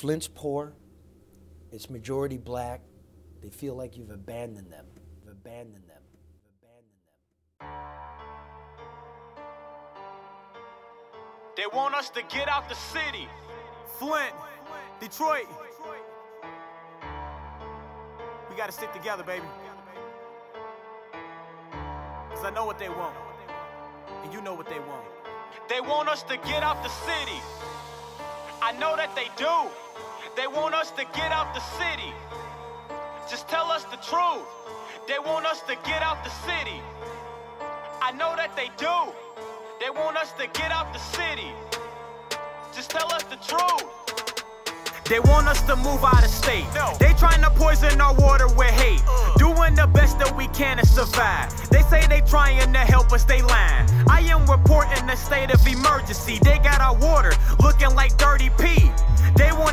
Flint's poor, it's majority black. They feel like you've abandoned them. You've abandoned them. You've abandoned them. They want us to get out the city. Flint, Detroit. We gotta stick together, baby. Cause I know what they want. And you know what they want. They want us to get out the city. I know that they do. They want us to get out the city. Just tell us the truth. They want us to get out the city. I know that they do. They want us to get out the city. Just tell us the truth. They want us to move out of state. No. They trying to poison our water with hate. Uh. Doing the best that we can to survive. They say they trying to help us, they lying. I am reporting a state of emergency. They got our water looking like dirty pee.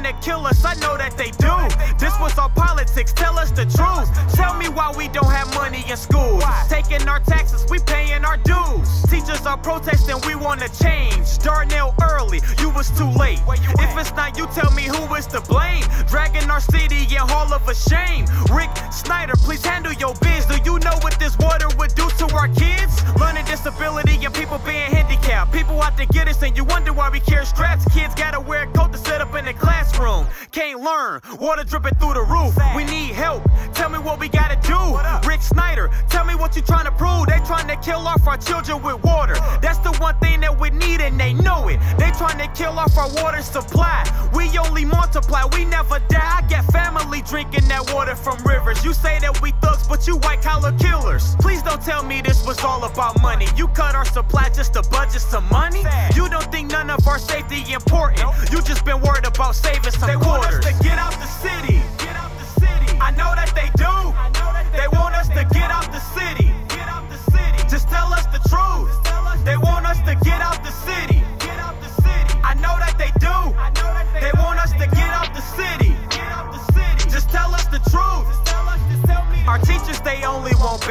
Wanna kill us, I know that they do. This was our politics, tell us the truth. Tell me why we don't have money in schools. Taking our taxes, we paying our dues. Teachers are protesting, we wanna change. Darnell Earley, you was too late. If it's not you, tell me who is to blame. Dragging our city in Hall of a Shame. Rick Snyder, please handle your biz. Do you know what this water would do to our kids? Learning disability and people being handicapped. People out to get us and you wonder why we care straps. Learn, water dripping through the roof. We need help, tell me what we gotta do. Rick Snyder, tell me what you trying to prove. They trying to kill off our children with water. That's the one trying to kill off our water supply. We only multiply, we never die. I get family drinking that water from rivers. You say that we thugs, but you white collar killers. Please don't tell me this was all about money. You cut our supply just to budget some money. You don't think none of our safety important. You just been worried about saving some they quarters. want us to get out the city. Get out the city. I know that they do.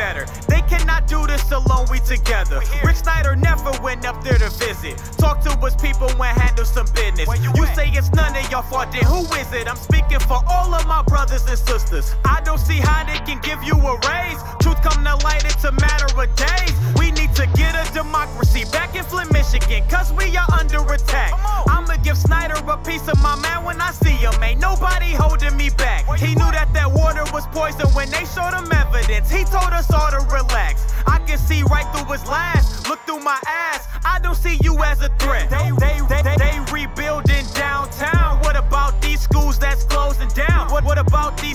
Better. They cannot do this alone, we together. Rick Snyder never went up there to visit. Talk to us people and handle some business. you You say it's none of your fault, then who is it? I'm speaking for all of my brothers and sisters. I don't see how they can give you a raise. Truth come to light, it's a matter of days. To get a democracy back in Flint, Michigan, cause we are under attack. I'ma give Snyder a piece of my man when I see him. Ain't nobody holding me back. He knew that that water was poison when they showed him evidence. He told us all to relax. I can see right through his lies. Look through my ass. I don't see you as a threat. They, they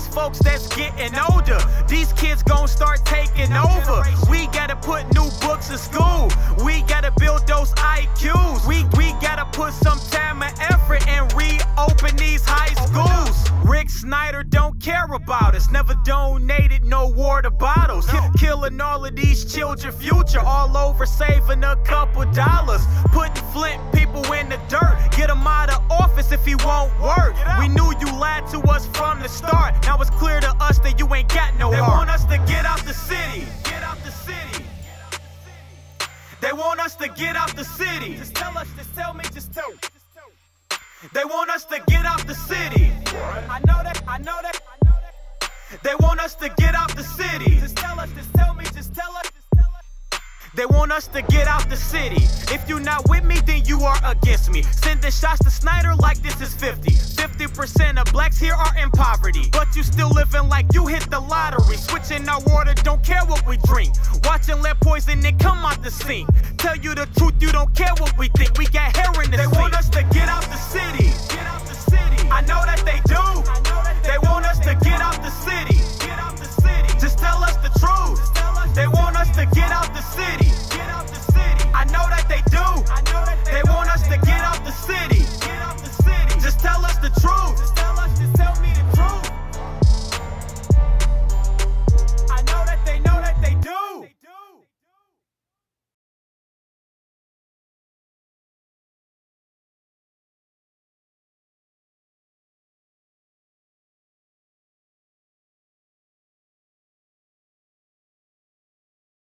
these folks that's getting older? These kids gon' start taking over. We gotta put new books in school. We gotta build those IQs. We, we gotta put some time and effort and reopen these high schools. Rick Snyder don't care about us. Never donated no water bottles. Ki- killing all of these children future all over saving a couple dollars. Putting Flint people in the dirt. Get him out of office if he won't work. Want us to get out the city. Just tell us, just tell me, just tell. They want us to get out the city. I know that, I know that, I know that. They want us to get out the city. Just tell us, just tell me, just tell us, just tell us. They want us to get out the city. If you're not with me, then you are against me. Sending shots to Snyder like this is 50. 50% of blacks here are in poverty. But you still living like you hit the lottery. Switching our water, don't care what we drink noise and then come out the scene. Tell you the truth, you don't care what we think. We got hair in the They scene. want us to get out the scene.